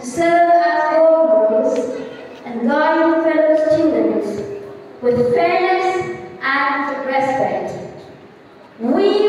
to serve as role models and guide fellow students with fairness and respect. We